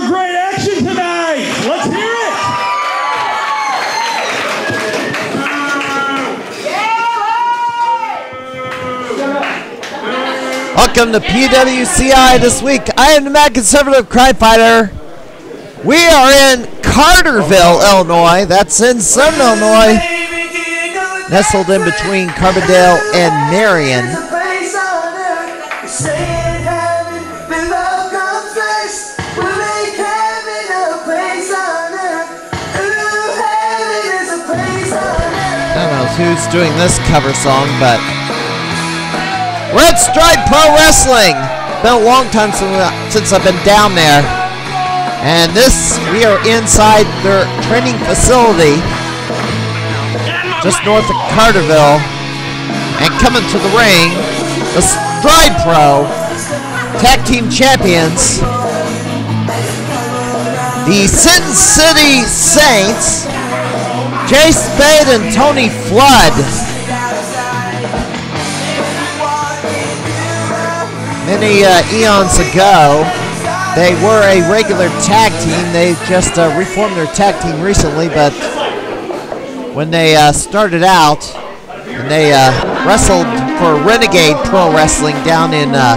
more great action tonight. Let's hear it. Welcome to PWCI this week. I am the Mad Conservative Crime Fighter. We are in Carterville, Illinois. That's in Southern Illinois. Nestled in between Carbondale and Marion. Who's doing this cover song, but Red Stripe Pro Wrestling. Been a long time since I've been down there. And this, we are inside their training facility just north of Carterville. And coming to the ring, the Stride Pro Tag Team Champions, the Sin City Saints, Jay Spade and Tony Flood. Many uh, eons ago, they were a regular tag team. They just uh, reformed their tag team recently, but when they uh, started out, and they uh, wrestled for Renegade Pro Wrestling down in, uh,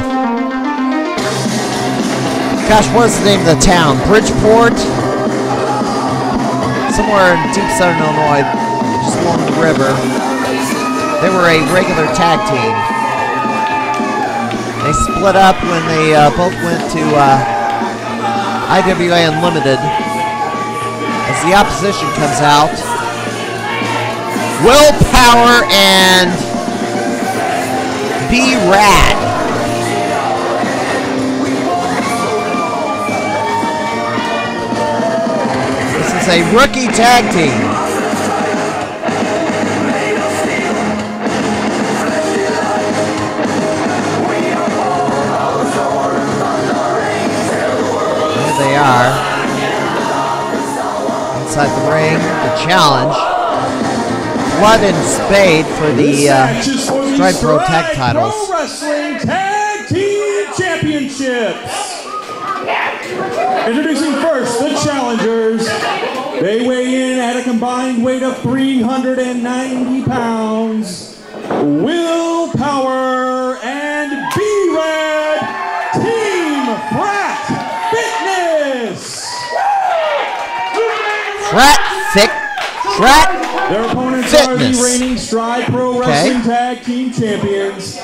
gosh, what is the name of the town? Bridgeport? Somewhere in deep southern Illinois, just along the river. They were a regular tag team. They split up when they uh, both went to uh, IWA Unlimited. As the opposition comes out, Will Power and B Rad. A rookie tag team. There they are. Inside the ring, the challenge. Flood and Spade for the uh, Stride Pro Tag titles. Pro Wrestling Tag Team Championships. Introducing first the challengers. They weigh in at a combined weight of 390 pounds. Willpower and B-Rad Team Frat Fitness. Frat Thick Frat Their opponents are the reigning Stride Pro Wrestling Tag Team Champions.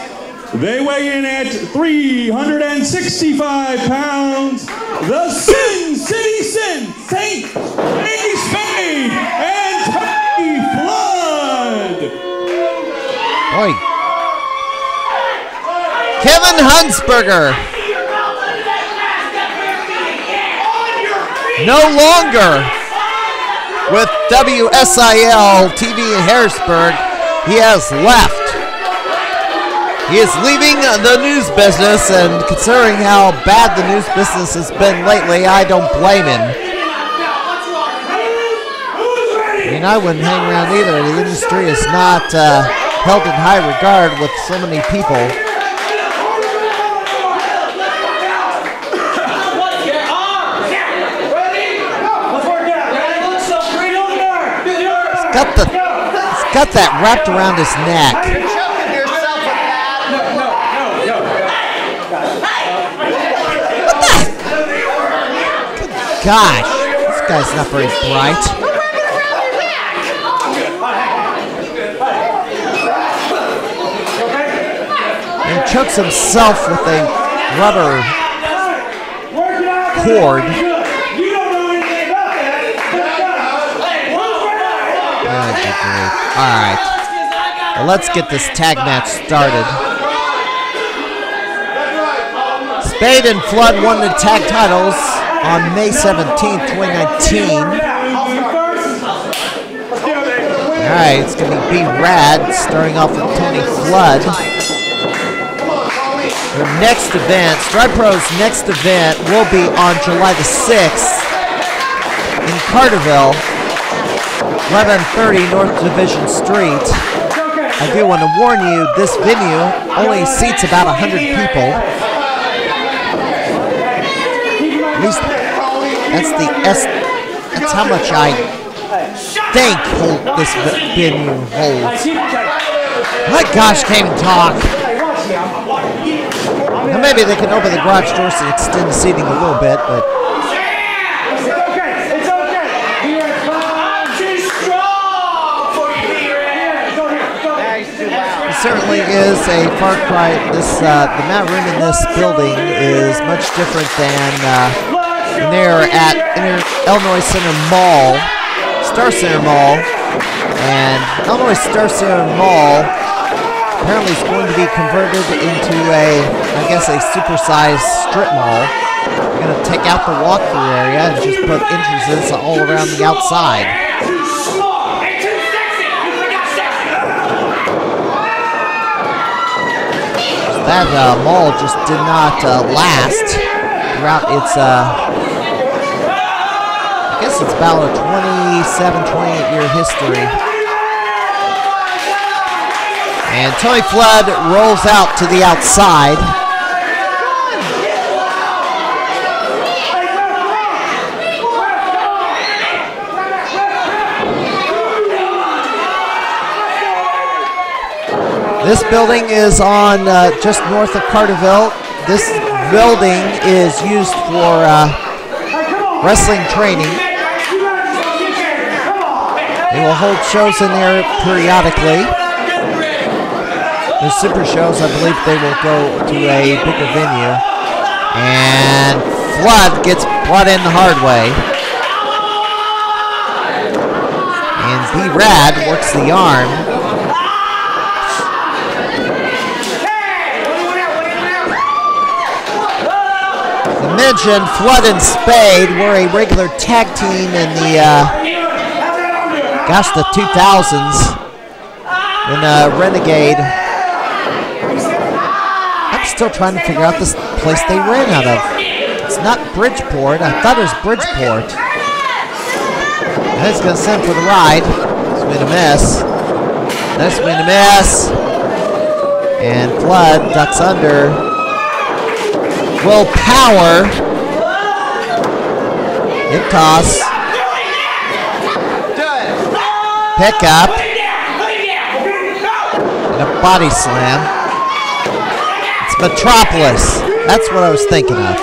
They weigh in at 365 pounds. The Sin City Sin, Saint, Andy Spade, and Tony Flood. Oi. Kevin Hunsberger. No longer with WSIL TV in Harrisburg. He has left. He is leaving the news business, and considering how bad the news business has been lately, I don't blame him. I mean, I wouldn't hang around either. The industry is not uh, held in high regard with so many people. He's got the, he's got that wrapped around his neck. Gosh, this guy's not very bright. And chokes himself with a rubber cord. Oh, good grief. All right. Well, let's get this tag match started. Spade and Flood won the tag titles on May 17th, 2019. All right, it's going to be Rad starting off with Tony Flood. Their next event, Stride Pro's next event will be on July the 6th in Carterville, 1130 North Division Street. I do want to warn you, this venue only seats about 100 people. At least That's the S. That's how much I think hold, this venue holds. My gosh, can't talk. Now maybe they can open the garage doors and extend the seating a little bit, but certainly is a far cry. This uh, the mat room in this building is much different than uh, when they're at Illinois Center Mall, Star Center Mall, and Illinois Star Center Mall apparently is going to be converted into a, I guess, a supersized strip mall. They're going to take out the walkthrough area and just put entrances all around the outside. That uh, mall just did not uh, last throughout its, uh, it's about a 27, 28 year history. And Tony Flood rolls out to the outside. This building is on uh, just north of Carterville. This building is used for uh, wrestling training. They will hold shows in there periodically. The super shows, I believe they will go to a bigger venue. And Flood gets brought in the hard way. And B-Rad works the arm. Mentioned Flood and Spade were a regular tag team in the, uh, gosh, the 2000s in uh, Renegade. I'm still trying to figure out this place they ran out of. It's not Bridgeport. I thought it was Bridgeport. That's gonna send for the ride. Swing a miss. That's swing a miss. And Flood ducks under. Will Power. Hip toss. Pick up. And a body slam. It's Metropolis. That's what I was thinking of.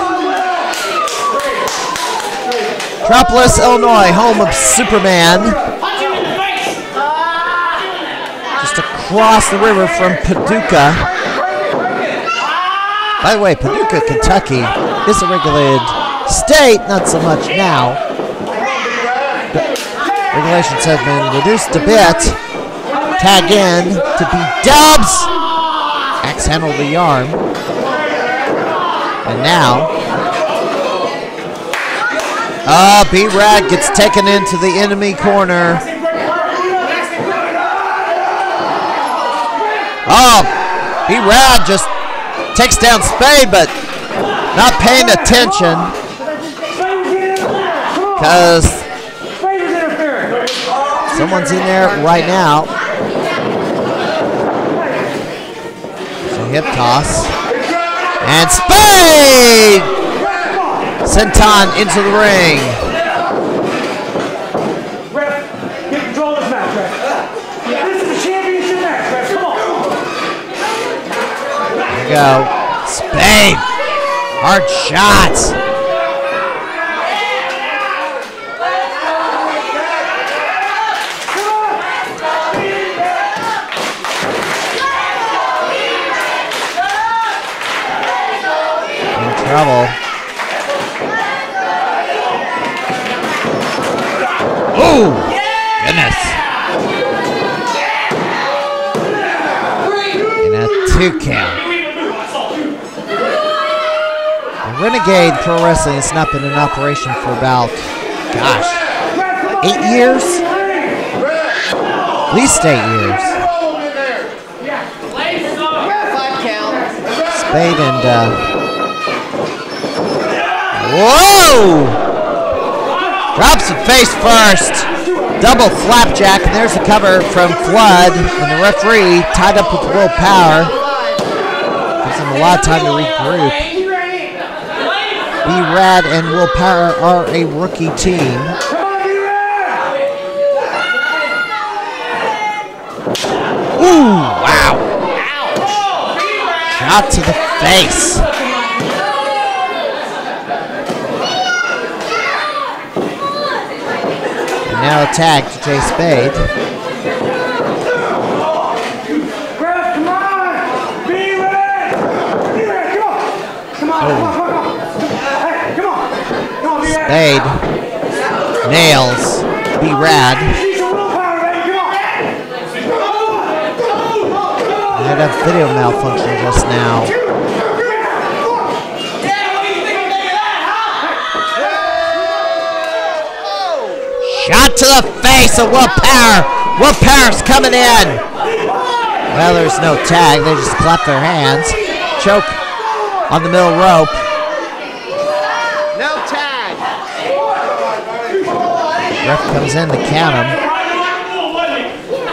Metropolis, Illinois, home of Superman. Just across the river from Paducah. By the way, Paducah, Kentucky is a regulated state, not so much now. Regulations have been reduced a bit. Tag in to be Dubs. Axe handled the arm. And now, uh, B-Rad gets taken into the enemy corner. Oh, B-Rad just takes down Spade, but not paying attention because someone's in there right now. So hip toss. And Spade! Senton into the ring. Get control of this match, ref. This is a championship match, ref. Come on. There you go. Spade. Hard shots. In trouble. Ooh! Goodness. In a two count. Renegade Pro Wrestling has not been in operation for about, gosh, eight years? At least eight years. Spade and, uh, whoa! Drops it face first. Double flapjack, and there's the cover from Flood, and the referee tied up with Will Power. Gives him a lot of time to regroup. B Rad and Will Power are a rookie team. Ooh, wow. Shot to the face. And now a tag to Jay Spade. Ref, come on! Be red! Be red, come on! Come on, come on, come on, come on! Hey, on! Come on, B-Rad! Spade nails B Rad. Need some willpower, baby, come on! I had a video malfunction just now. Shot to the face of Will Power. Will Power's coming in. Well, there's no tag. They just clap their hands. Choke on the middle rope. No tag. Ref comes in to count him.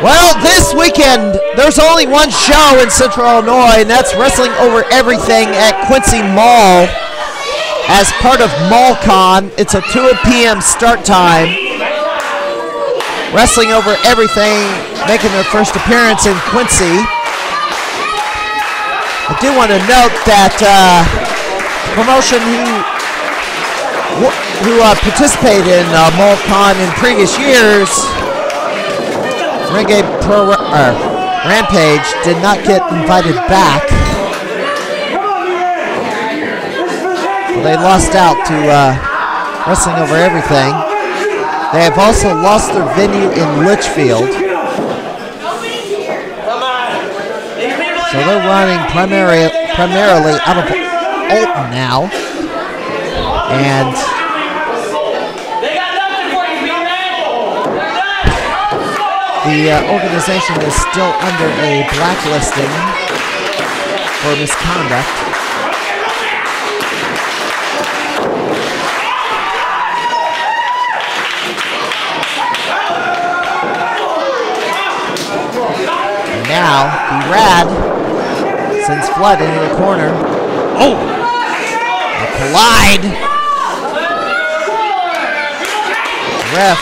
Well, this weekend, there's only one show in Central Illinois, and that's Wrestling Over Everything at Quincy Mall as part of MallCon. It's a 2 p.m. start time. Wrestling Over Everything making their first appearance in Quincy. I do want to note that uh, promotion who who uh, participated in uh, MallCon in previous years Renegade Pro uh, Rampage did not get invited back. Team! They lost out to uh, Wrestling Over Everything. They have also lost their venue in Litchfield, so they're running primary, primarily out of Alton now. And the uh, organization is still under a blacklisting for misconduct. Now, the Rad sends Flood into the corner. Oh! A collide! Ref,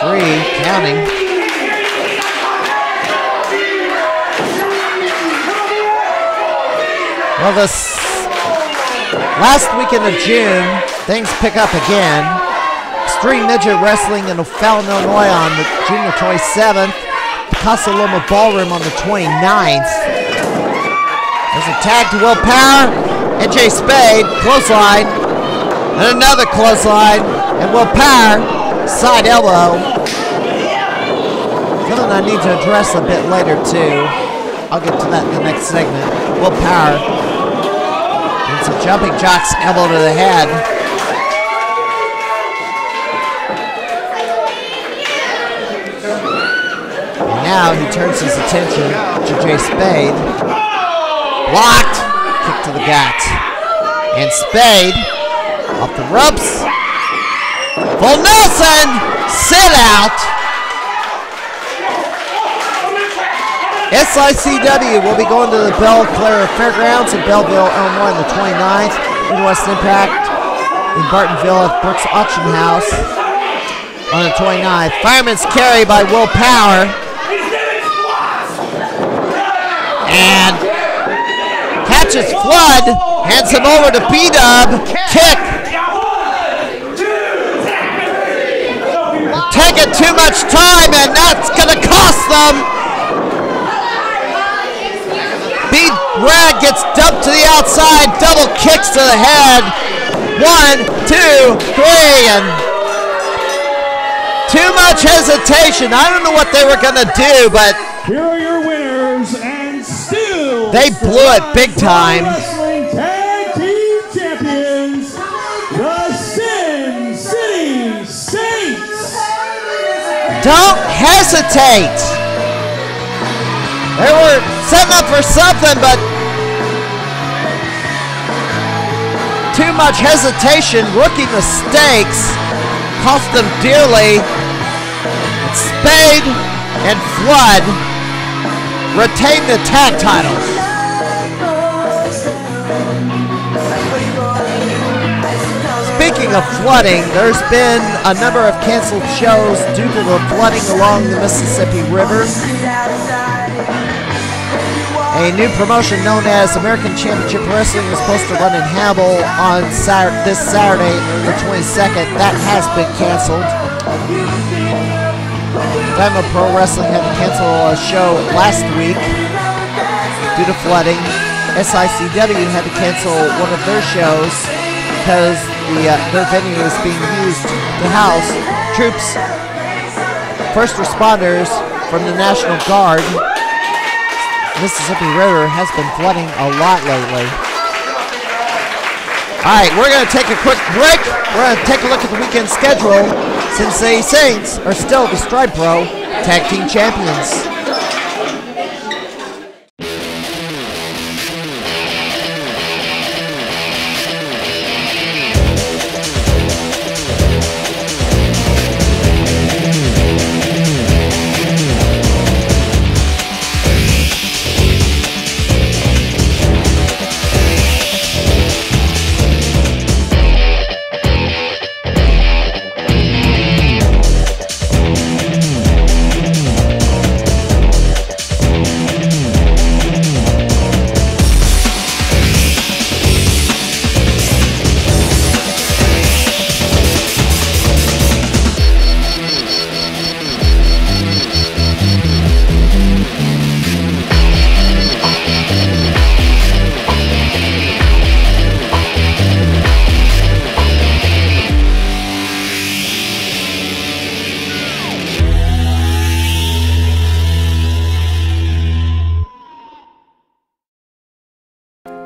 three, counting. Well, this last weekend of June, things pick up again. Extreme Midget Wrestling in O'Fallon, Illinois on the June the 27th. Casa Loma Ballroom on the 29th. There's a tag to Will Power and Jay Spade, Close line. and another close line. and Will Power, side elbow. Something I need to address a bit later too. I'll get to that in the next segment. Will Power. It's a jumping jock's elbow to the head. Now he turns his attention to Jay Spade. Blocked. Kick to the gut. And Spade off the ropes. Full Nelson. Sit out. SICW will be going to the Belle-Clair Fairgrounds in Belleville, Illinois on the 29th. Midwest Impact in Bartonville at Brooks Auction House on the 29th. Fireman's carry by Will Power. And catches Flood, hands him over to B-Dub. Kick. Taking too much time, and that's going to cost them. B Rad gets dumped to the outside, double kicks to the head. One, two, three, and too much hesitation. I don't know what they were gonna do, but They blew it big time. Wrestling Tag Team Champions, the Sin City Saints. don't hesitate. They were setting up for something, but too much hesitation, rookie mistakes cost them dearly. Spade and Flood retain the tag titles. Speaking of flooding, there's been a number of canceled shows due to the flooding along the Mississippi River. A new promotion known as American Championship Wrestling is supposed to run in Hannibal on this Saturday, the 22nd. That has been canceled. Diamond Pro Wrestling had to cancel a show last week due to flooding. SICW had to cancel one of their shows because the, uh, their venue is being used to house troops, first responders from the National Guard. Mississippi River has been flooding a lot lately. All right, we're going to take a quick break. We're going to take a look at the weekend schedule since the Saints are still the Stride Pro Tag Team Champions.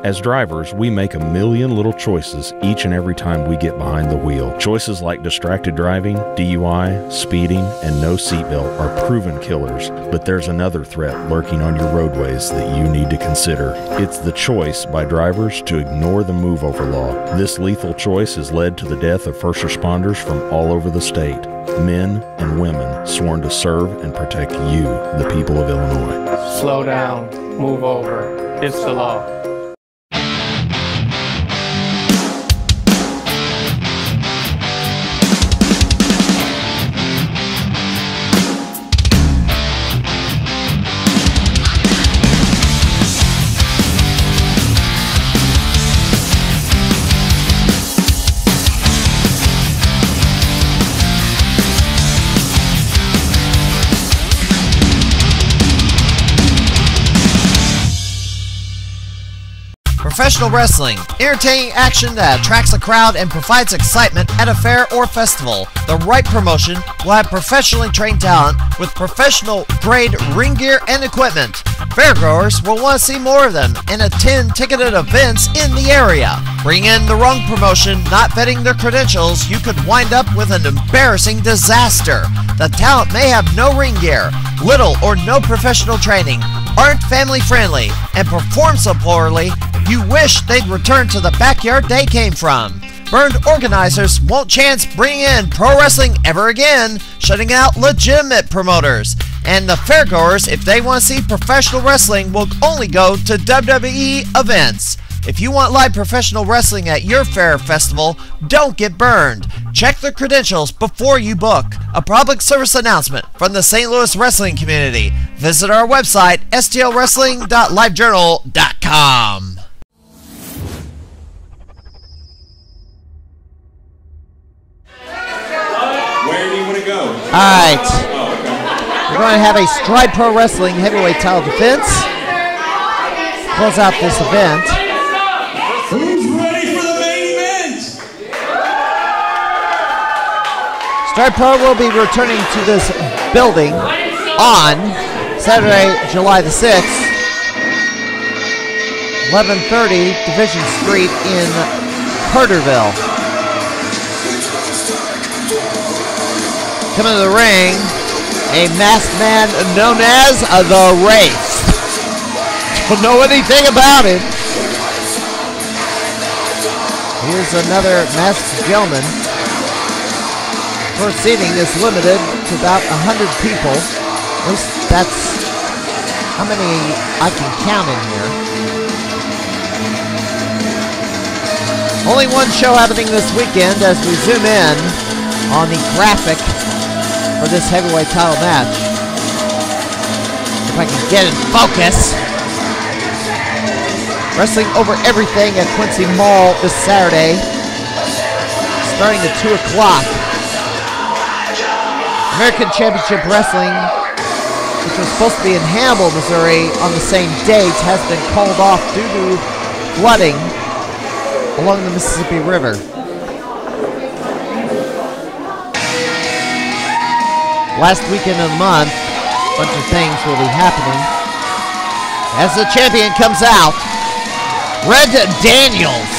As drivers, we make a million little choices each and every time we get behind the wheel. Choices like distracted driving, DUI, speeding, and no seatbelt are proven killers, but there's another threat lurking on your roadways that you need to consider. It's the choice by drivers to ignore the move over law. This lethal choice has led to the death of first responders from all over the state. Men and women sworn to serve and protect you, the people of Illinois. Slow down, move over. It's the law. Professional wrestling, entertaining action that attracts a crowd and provides excitement at a fair or festival. The right promotion will have professionally trained talent with professional grade ring gear and equipment. Fairgoers will want to see more of them and attend ticketed events in the area. Bring in the wrong promotion, not vetting their credentials, you could wind up with an embarrassing disaster. The talent may have no ring gear, little or no professional training, aren't family friendly, and perform so poorly you wish they'd return to the backyard they came from. Burned organizers won't chance bringing in pro wrestling ever again, shutting out legitimate promoters. And the fairgoers, if they want to see professional wrestling, will only go to WWE events. If you want live professional wrestling at your fair festival, don't get burned. Check the credentials before you book. A public service announcement from the St. Louis wrestling community. Visit our website, stlwrestling.livejournal.com. Where do you want to go? Alright, Oh, we're going to have a Stride Pro Wrestling heavyweight title defense. Close out this event. Who's ready for the main event? Stride Pro will be returning to this building on Saturday, July the 6th, 1130 Division Street in Carterville. Coming to the ring, a masked man known as the Wraith. Don't know anything about him. Here's another masked gentleman. First seating is limited to about 100 people. At least that's how many I can count in here. Only one show happening this weekend as we zoom in on the graphic for this heavyweight title match. If I can get in focus. Wrestling over everything at Quincy Mall this Saturday, starting at 2 o'clock. American Championship Wrestling, which was supposed to be in Hannibal, Missouri on the same date, has been called off due to flooding along the Mississippi River. Last weekend of the month, a bunch of things will be happening. As the champion comes out, Red Daniels.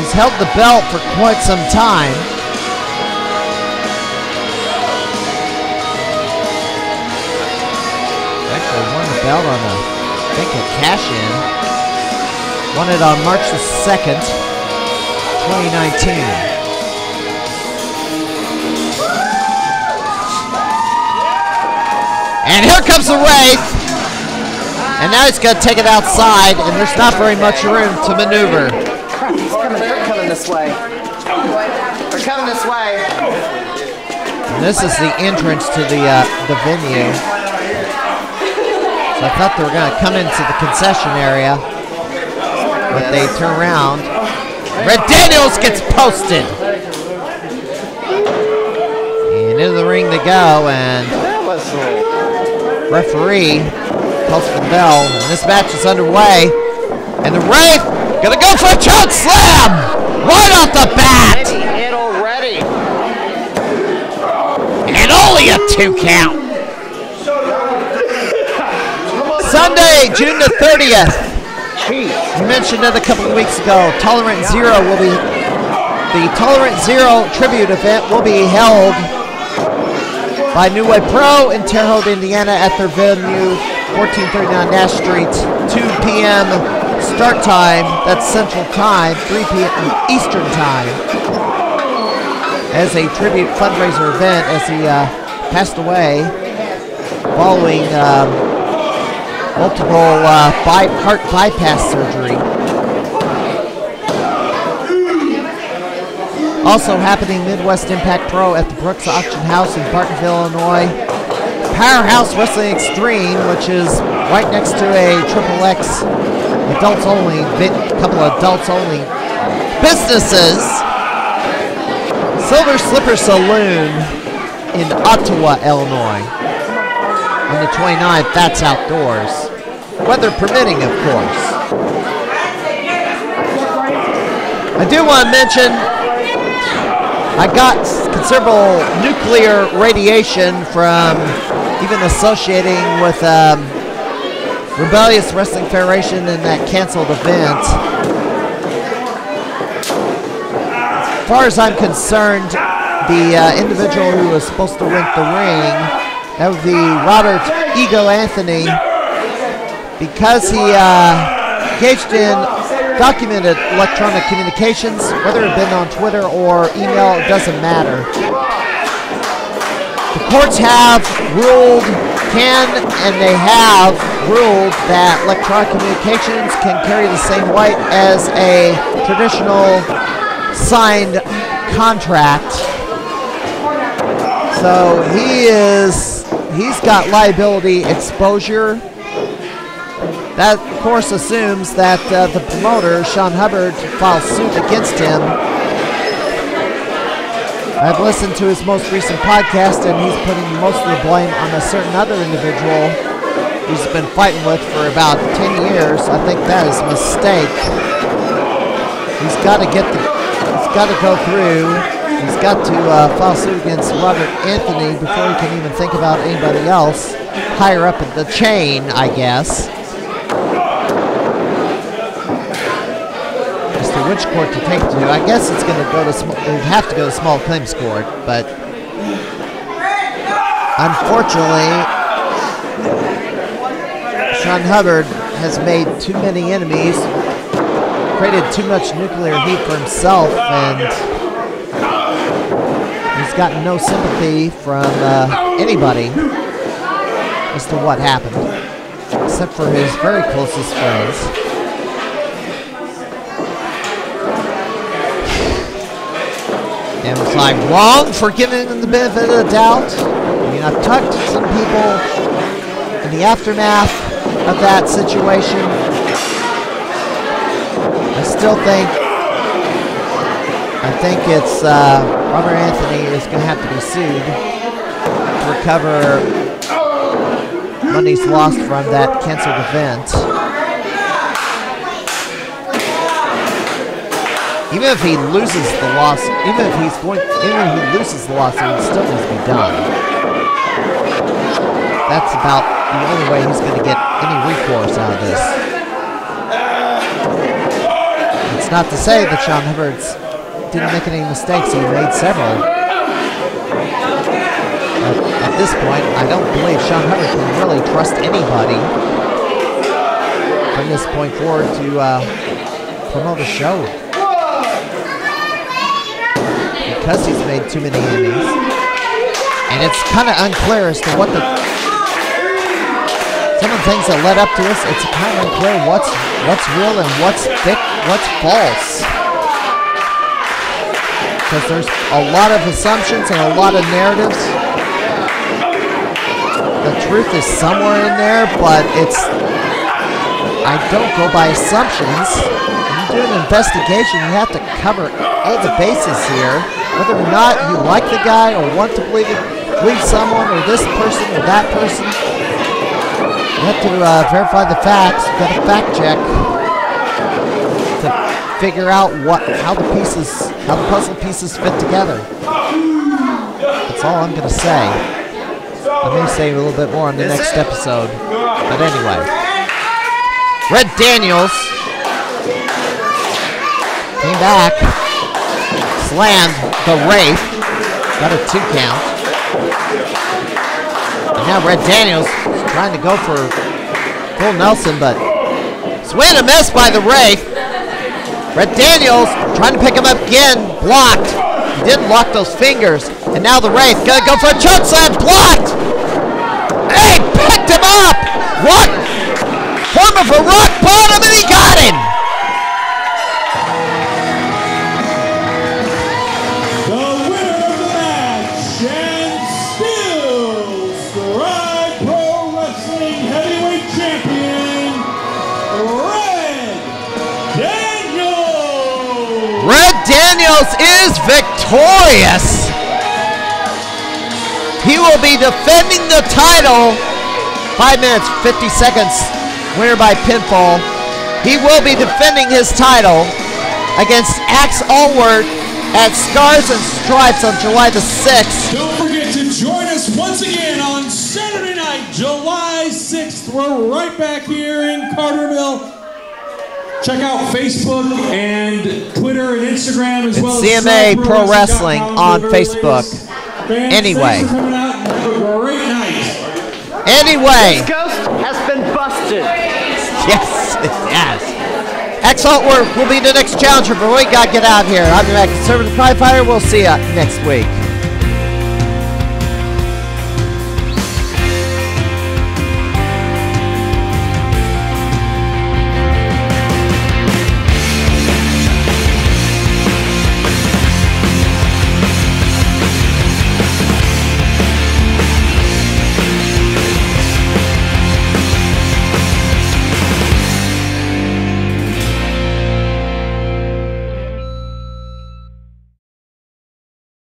He's held the belt for quite some time. Belt on a, think a cash in. Won it on March the 2nd, 2019. And here comes the Wraith. And now he's going to take it outside, and there's not very much room to maneuver. He's coming, they're coming this way. They're coming this way. And this is the entrance to the uh, the venue. So I thought they were going to come into the concession area, but they turn around. Red Daniels gets posted. And into the ring they go, and referee calls for the bell, and this match is underway. And the Wraith gonna go for a choke slam right off the bat, already. and only a two count. Sunday, June the 30th. Jeez. You mentioned it a couple of weeks ago. Tolerant Zero will be the Tolerant Zero tribute event will be held by New Way Pro in Terre Haute, Indiana, at their venue, 1439 Nash Street, 2 p.m. start time. That's Central Time, 3 p.m. Eastern Time. As a tribute fundraiser event, as he uh, passed away following um, multiple uh, by- heart bypass surgery. Also happening Midwest Impact Pro at the Brooks Auction House in Bartonville, Illinois. Powerhouse Wrestling Extreme, which is right next to a Triple X adults only, couple of adults only businesses. Silver Slipper Saloon in Ottawa, Illinois. On the 29th, that's outdoors. Weather permitting, of course. I do want to mention I got considerable nuclear radiation from even associating with um, Rebellious Wrestling Federation and that canceled event. As far as I'm concerned, the uh, individual who was supposed to rent the ring, that would be Robert Ego Anthony, because he uh, engaged in documented electronic communications, whether it been on Twitter or email, it doesn't matter. The courts have ruled, can and they have ruled that electronic communications can carry the same weight as a traditional signed contract. So he is, he's got liability exposure. That, of course, assumes that uh, the promoter, Sean Hubbard, files suit against him. I've listened to his most recent podcast, and he's putting most of the blame on a certain other individual he's been fighting with for about 10 years. I think that is a mistake. He's got to get the, he's got to go through, he's got to uh, file suit against Robert Anthony before he can even think about anybody else higher up the chain, I guess. As to which court to take to, I guess it's going to go to, sm- it would have to go to small claims court, but unfortunately, Sean Hubbard has made too many enemies, created too much nuclear heat for himself, and gotten no sympathy from uh, anybody as to what happened, except for his very closest friends. And was I wrong for giving the benefit of the doubt? I mean, I've talked to some people in the aftermath of that situation. I still think I think it's uh, Robert Anthony is going to have to be sued to recover money's lost from that canceled event. Even if he loses the loss, even if he's going, even if he loses the lawsuit, it still needs to be done. That's about the only way he's going to get any recourse out of this. It's not to say that Sean Hubbard's didn't make any mistakes. He made several. At this point, I don't believe Sean Hubbard can really trust anybody from this point forward to uh, promote a show because he's made too many enemies. And it's kind of unclear as to what the some of the things that led up to this. It's kind of unclear what's what's real and what's thick, what's false. Because there's a lot of assumptions and a lot of narratives. The truth is somewhere in there, but it's I don't go by assumptions. When you do an investigation, you have to cover all the bases here. Whether or not you like the guy or want to believe believe someone or this person or that person. You have to uh, verify the facts. You've got to fact check to figure out what how the pieces, how the puzzle pieces fit together. That's all I'm gonna say. I may say a little bit more in the next episode. But anyway. Red Daniels came back, slammed the Wraith, got a two count. And now Red Daniels is trying to go for full Nelson, but swing and a miss by the Wraith. Red Daniels trying to pick him up again, blocked. He didn't lock those fingers, and now the Wraith gonna go for a choke slam, blocked. Hey, picked him up. What? Former for rock bottom, and he got him. Daniels is victorious. He will be defending the title. Five minutes, 50 seconds. Winner by pinfall. He will be defending his title against Axe Allward at Scars and Stripes on July the 6th. Don't forget to join us once again on Saturday night, July 6th. We're right back here in Carterville. Check out Facebook and Twitter and Instagram as It's well CMA as Pro Wrestling on Facebook. Fans, Anyway. thanks for coming out and have a great night. Anyway, Ghost has been busted. yes, it has. Axe Allward will be the next challenger, but we gotta get out here. I'm the conservative Crime Fighter. We'll see you next week.